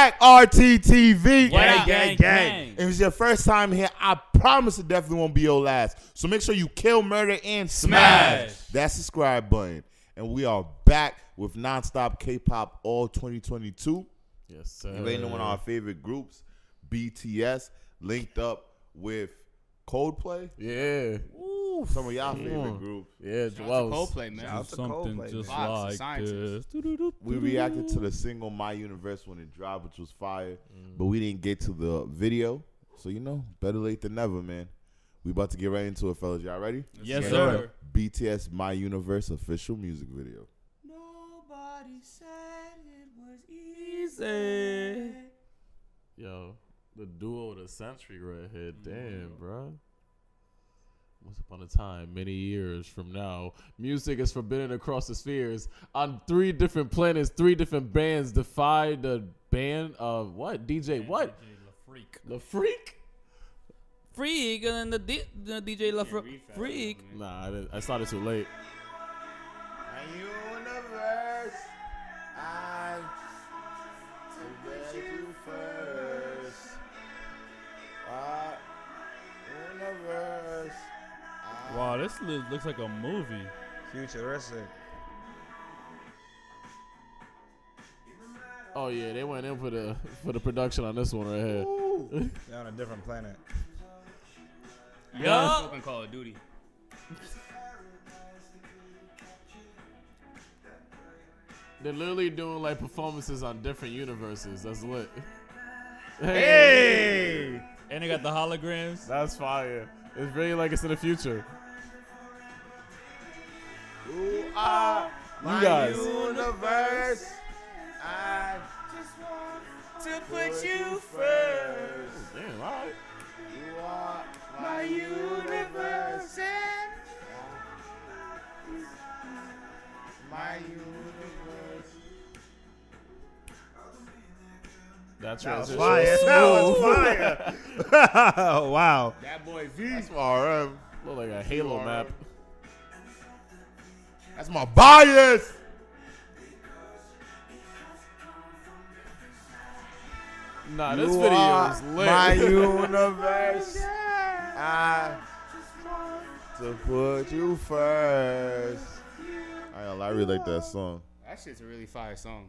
back, RTTV. Gang, gang, gang. If it's your first time here, I promise it definitely won't be your last. So make sure you kill, murder, and smash, Smash. that subscribe button. And we are back with nonstop K-pop all 2022. Yes, sir. You already know one of our favorite groups, BTS, linked up with Coldplay. Yeah. Some of y'all Come favorite on. groups. Yeah, Shout out. Coldplay, man. Shout out to Something Coldplay, just man. Vibes, like scientists. this. Doo-doo-doo. We reacted to the single My Universe when it dropped, which was fire, but we didn't get to the video. So you know, better late than never, man. We about to get right into it, fellas. Y'all ready? Yes, Yes, sir. sir. BTS My Universe official music video. Nobody said it was easy. Yo, the duo of the century right here. Damn, mm. bro. Once upon a time, many years from now, music is forbidden across the spheres. On three different planets, three different bands defy the ban of what? DJ what? La Freak. Lafrique? Freak and the, D- the DJ La Fr- Freak. Nah, I, didn't, I started too late. Wow, this looks like a movie. Futuristic. Oh yeah, they went in for the for the production on this one right here. They're on a different planet. Yeah. Fucking Call of Duty. They're literally doing like performances on different universes. That's lit. Hey! And they got the holograms. That's fire. It's really like it's in the future. You are my guys. universe. I just want to put you first. Oh, damn, all right. You are my universe. and My universe. That's That was right. fire. That was fire. wow. That boy V. That's RM. Look like a Halo map. That's my bias. Nah, this You video is lit. My universe. I to put you first. I ain't gonna I really like that song. That shit's a really fire song.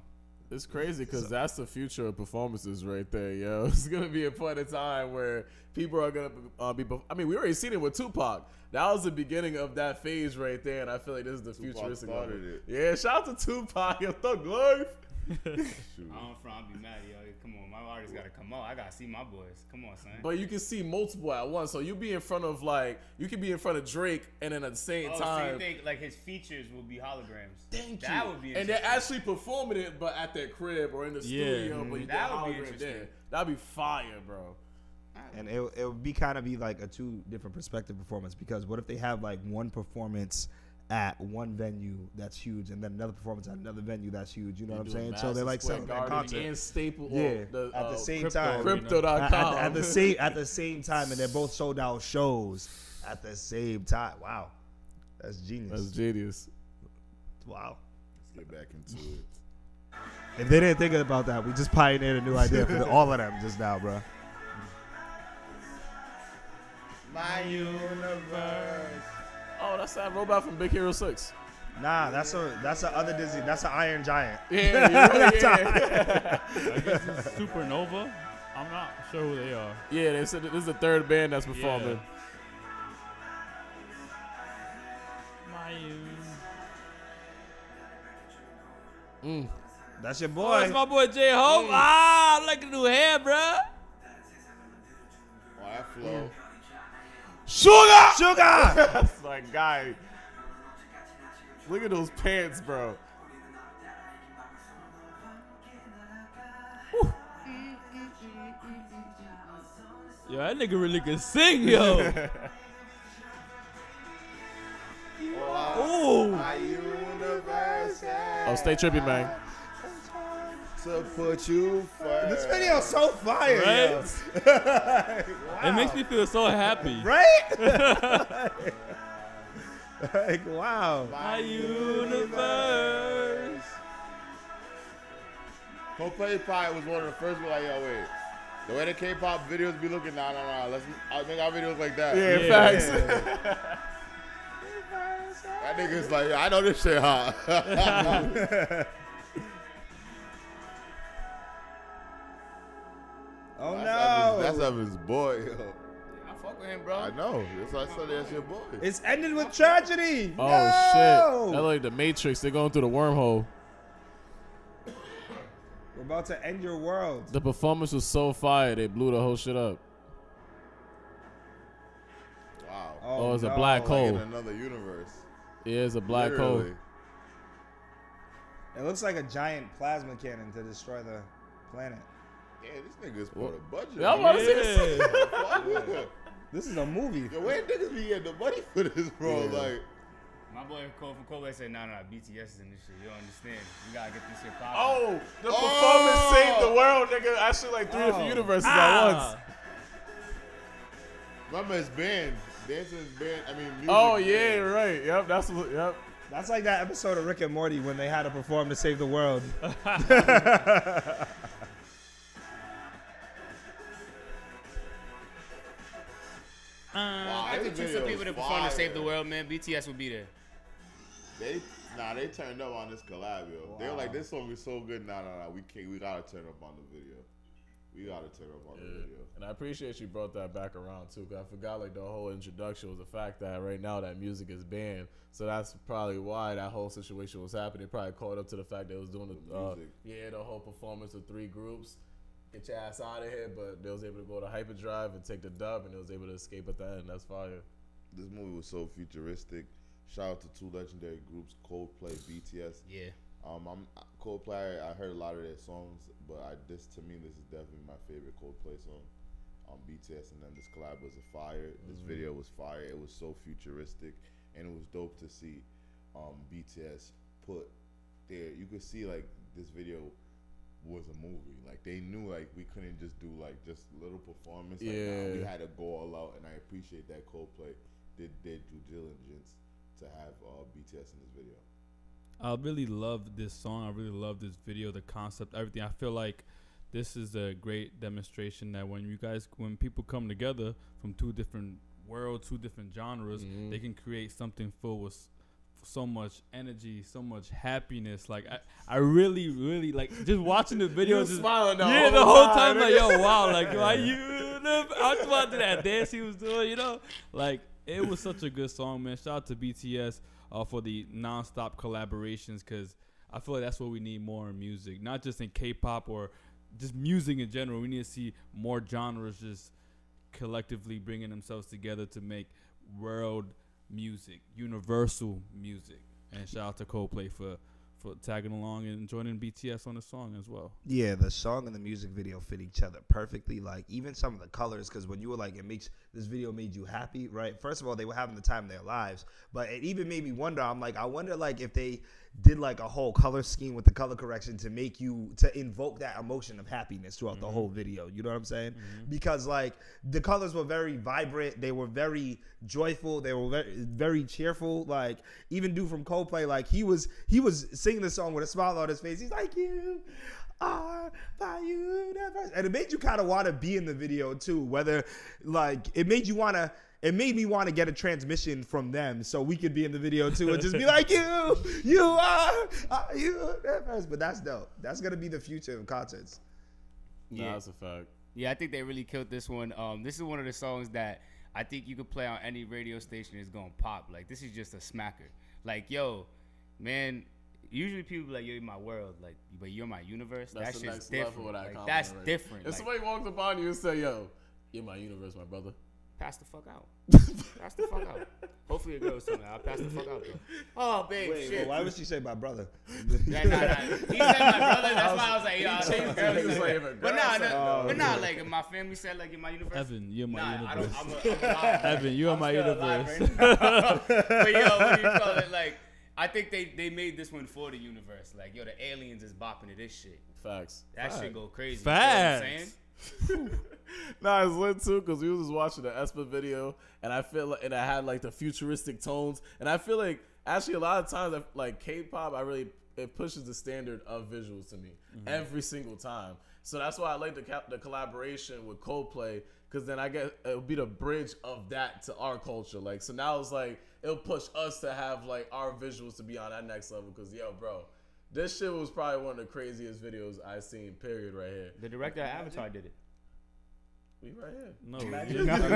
It's crazy because that's the future of performances right there, yo. It's gonna be a point in time where people are gonna uh, be. I mean, we already seen it with Tupac. That was the beginning of that phase right there, and I feel like this is the Tupac futuristic of started it. it. Yeah, shout out to Tupac, yo, Thug Life. Shoot. I don't front. I'll be mad, yo. Come on, my artist gotta come out. I gotta see my boys. Come on, son. But you can see multiple at once, so you be in front of like you can be in front of Drake, and then at the same oh, so time. you think like his features will be holograms? Thank that you. would be and they're actually performing it, but at their crib or in the Yeah. studio. But mm-hmm. That got would be interesting. there. That'd be fire, bro. And it, it would be kind of be like a two different perspective performance because what if they have like one performance at one venue that's huge and then another performance at another venue that's huge? You know what I'm saying? So they're like Square selling that Garden content. and Staple. Yeah, the, at the uh, same crypto, time. Crypto.com. at, at, at the same at the same time, and they're both sold out shows at the same time. Wow, that's genius. That's genius. wow. Let's get back into it. If they didn't think about that, we just pioneered a new idea for the, all of them just now, bro. My universe. Oh, that's that robot from Big Hero Six. Nah, that's a that's a other Disney. That's an Iron Giant. Yeah, you're yeah. I guess it's Supernova. I'm not sure who they are. yeah. They said this is the third band that's performing. My Mm. That's your Oh, boy. that's my boy J Hope. Ah, I like the new hair, bruh. Oh, that flow. Sugar. Sugar. That's my guy. Look at those pants, bro. Yo, that nigga really can sing, yo. Ooh. Oh, stay trippy, man. To put you first. this video's so fire, Right? yo. It makes me feel so happy. right? like wow. My universe. Coldplay probably was one of the first. Be like, yo, wait. The way the K-pop videos be looking, nah, nah, nah. Let's I'll make our videos like that. Yeah, Yeah. facts. That nigga's like, I know this shit hot. Evan's, that's boy. Yo. I fuck with him, bro. I know. That's why I said that's your boy. it's ended with tragedy. Oh no! shit! That like the Matrix. They're going through the wormhole. We're about to end your world. The performance was so fire. They blew the whole shit up. Wow. Oh, oh it's a no. black Like hole. in another universe. Yeah, it's a black hole. It looks like a giant plasma cannon to destroy the planet. Yeah, this nigga's put a budget. Yeah, I'm about to say the Yeah. same. This is a movie. Yo, where niggas be getting the money for this, bro? Yeah. Like, My boy Cole from Kobe said, nah, nah, BTS is in this shit. You don't understand. You gotta get this shit popping. Oh, the Oh. performance saved the world, nigga. I Actually, like three different Oh. universes Ah. at once. remember his band, dancing's band. I mean, music. Oh yeah, band. right. Yep, that's what- yep. That's like that episode of Rick and Morty when they had to perform to save the world. Wow, I this could choose some people is to perform to save the world, man. BTS would be there. They nah, they turned up on this collab, yo. They were like, this song is so good. Nah, nah, nah. We can't. We gotta turn up on the video. We gotta turn up on the video. And I appreciate you brought that back around too, cause I forgot like the whole introduction was the fact that right now that music is banned, so that's probably why that whole situation was happening. Probably caught up to the fact that it was doing the, The uh, music. yeah the whole performance of three groups. Get your ass out of here, but they was able to go to hyperdrive and take the dub, and they was able to escape at the end. That's fire. This movie was so futuristic. Shout out to two legendary groups, Coldplay, BTS. Yeah. Um, I'm Coldplay. I heard a lot of their songs, but I this to me this is definitely my favorite Coldplay song. Um, BTS and then this collab was a fire. This video was fire. It was so futuristic, and it was dope to see um, BTS put there. You could see like this video was a movie. Like they knew like we couldn't just do like just little performance. Like, nah, we had to go all out, and I appreciate that Coldplay did their due diligence to have uh, BTS in this video. I really love this song. I really love this video, the concept, everything. I feel like this is a great demonstration that when you guys, when people come together from two different worlds, two different genres, Mhm. they can create something full with s- so much energy, so much happiness. Like I, I really, really like just watching the You videos. smiling the yeah, whole the whole time, time, like, yo, wow, like, why you? I was watching that dance he was doing, you know, like it was such a good song, man. Shout out to BTS uh, for the non-stop collaborations, because I feel like that's what we need more in music, not just in K-pop or just music in general. We need to see more genres just collectively bringing themselves together to make world music, universal music. And shout out to Coldplay for for tagging along and joining BTS on the song as well. Yeah, the song and the music video fit each other perfectly. Like even some of the colors, because when you were like, it makes this video made you happy, right? First of all, they were having the time of their lives, but it even made me wonder. I'm like, I wonder like if they did like a whole color scheme with the color correction to make you to invoke that emotion of happiness throughout the mm-hmm. whole video. You know what I'm saying? Mm-hmm. Because like the colors were very vibrant, they were very joyful, they were very very cheerful. Like even dude from Coldplay, like he was he was singing the song with a smile on his face. He's like you are my universe, and it made you kind of want to be in the video too. Whether like it made you want to. It made me want to get a transmission from them so we could be in the video too and just be like, you, you are, are you universe. But that's dope. That's gonna be the future of concerts. Nah, Yeah. that's a fact. Yeah, I think they really killed this one. Um, this is one of the songs that I think you could play on any radio station. It's gonna pop. Like this is just a smacker. Like yo, man. Usually people be like, "You're my world," like, but you're my universe. That's That's the just next different. level of that Like, compliment that's right different. If Like, somebody walked up on you and said, "Yo, you're my universe, my brother," pass the fuck out. pass the fuck out. Hopefully a girl was telling me, I'll pass the fuck out though. Oh, babe, Wait, shit. well, why would she say my brother? Yeah, nah, nah. He said my brother. That's why I was like, yo, I'll changed take girl. it. He was like, But girl nah, said- nah, Oh, but nah, like my family said like you're my universe. Evan, you're my Nah, I don't. universe. I'm, a, I'm alive. Evan, you are my still alive universe. right but yo, what do you call it? Like, I think they they made this one for the universe. Like, yo, the aliens is bopping to this shit. facts. That Facts. shit go crazy. You know what I'm Facts. saying? nah, it's lit too because we was just watching the aespa video, and I feel like, and I had like the futuristic tones, and I feel like actually a lot of times like K-pop, I really it pushes the standard of visuals to me mm-hmm. every single time. So that's why I like the ca- the collaboration with Coldplay because then I get it'll be the bridge of that to our culture. Like so now it's like it'll push us to have like our visuals to be on that next level. Because yo, bro, this shit was probably one of the craziest videos I seen. Period. Right here. The director of Avatar did it. We right here. No,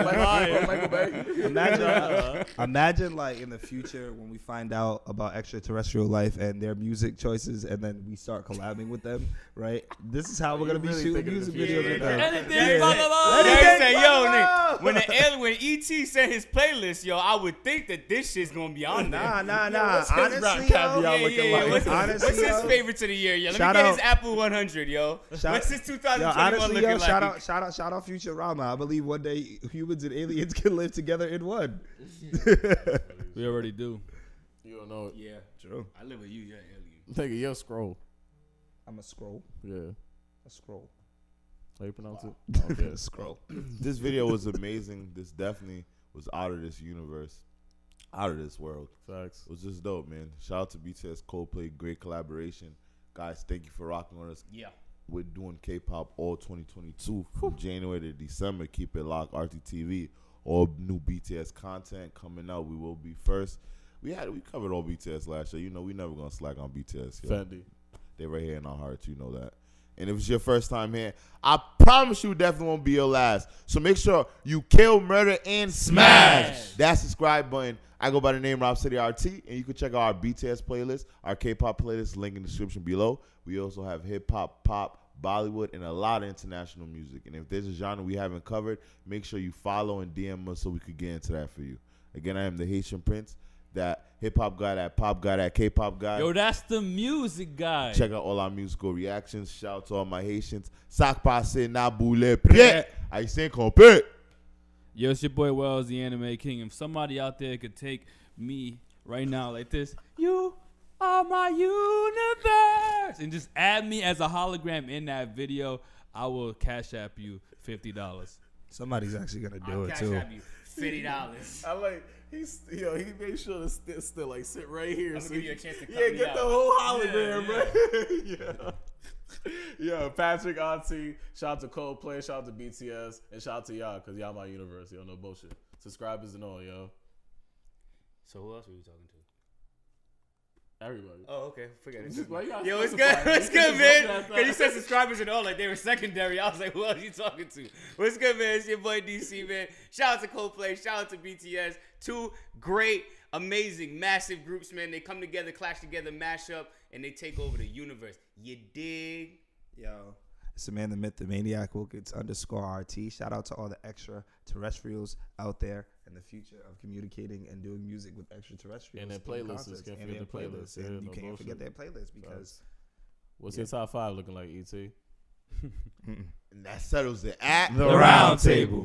Michael, Michael Bay. Imagine, imagine like in the future when we find out about extraterrestrial life and their music choices, and then we start collabing with them. Right? This is how we're gonna be really shooting music videos future. with them. Anything Yeah. but the They love. say, yo, nigga, when the alien, when ET sent his playlist, yo, I would think that this shit's gonna be on there. Nah, nah, nah. what's his rap Honestly, caviar yo, Yeah, looking yeah, yeah. like? What's, Honestly, what's his yo. favorites of the year? Yeah, let Shout me get out- his Apple 100, yo. Shout- what's his Yo, 2021 honestly, looking yo, like? shout out, shout out, shout out Futurama. I believe one day humans and aliens can live together in one. We already do. You don't know. Yeah, True. I live with you. You're an alien. Nigga, yo, scroll. I'm a scroll. Yeah. A scroll. How you pronounce it? Okay. scroll. this video was amazing. This definitely was out of this universe, out of this world. Facts. It was just dope, man. Shout out to BTS Coldplay, great collaboration, guys. Thank you for rocking on us. Yeah. We're doing K-pop all 2022 from January to December. Keep it locked. RTTV. All new BTS content coming out. We will be first. We had we covered all BTS last year. You know we never gonna slack on BTS. yo. Fendi. They right here in our hearts. You know that. And if it's your first time here, I promise you definitely won't be your last. So make sure you kill, murder, and smash, that subscribe button. I go by the name Rob City RT, and you can check out our BTS playlist, our K-pop playlist, link in the description below. We also have hip hop, pop, Bollywood, and a lot of international music. And if there's a genre we haven't covered, make sure you follow and DM us so we could get into that for you. Again, I am the Haitian Prince, that hip hop guy, that pop guy, that K-pop guy. Yo, that's the music guy. Check out all our musical reactions. Shout out to all my Haitians. Sac passe na boule pied. Haïtien compé. Yo, it's your boy Wellz, the Anime King. If somebody out there could take me right now like this, you are my universe, and just add me as a hologram in that video, I will cash app you fifty dollars. Somebody's actually gonna do I'll it cash too. app you fifty dollars. I like he's yo he made sure to sit still like sit right here. I'm so give he you a chance to cut yeah me get out. the whole hologram, bro. yeah, yeah. Patric RT, shout out to Coldplay, shout out to BTS, and shout out to y'all because y'all my universe. Y'all no bullshit. Subscribers and all, yo. So who else were you talking to? Everybody. Oh, okay. Forget it. Just- why Yo, it's good. It's good, man. Because you said subscribers and all, like they were secondary. I was like, who else you talking to? What's good, man? It's your boy DC, man. Shout out to Coldplay. Shout out to BTS. Two great, amazing, massive groups, man. They come together, clash together, mash up, and they take over the universe. You dig? Yo. It's the man, the myth, the maniac. Wilkins underscore RT. Shout out to all the extraterrestrials out there and the future of communicating and doing music with extraterrestrials. And their in playlists, concerts, can't and forget their their playlists, And yeah, you no can't forget their bullshit. playlists because What's your top five looking like, ET? And that settles it at The round table.